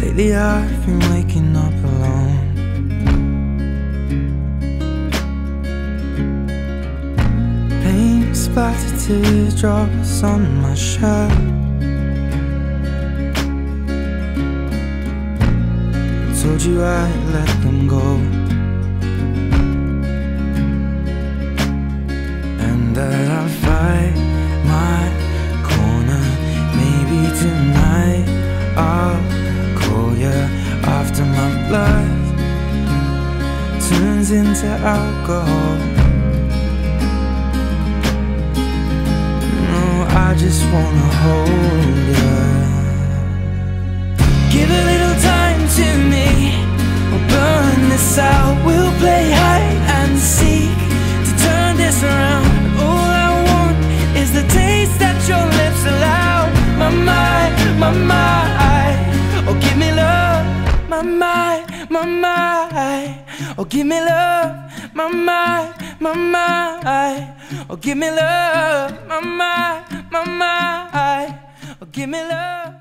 Lately I've been waking up alone. Paint splattered teardrops on my shirt. Told you I'd let them go. And that I'll fight my corner. Maybe tonight I'll Turns into alcohol. No, I just wanna hold you Give a little time to me. We'll burn this out. We'll play hide and seek To turn this around. All I want is the taste that your lips allow. My mind, my mind. Oh, give me love. My mind, my mind Oh, give me love My mind, my mind Oh, give me love My mind, my mind Oh, give me love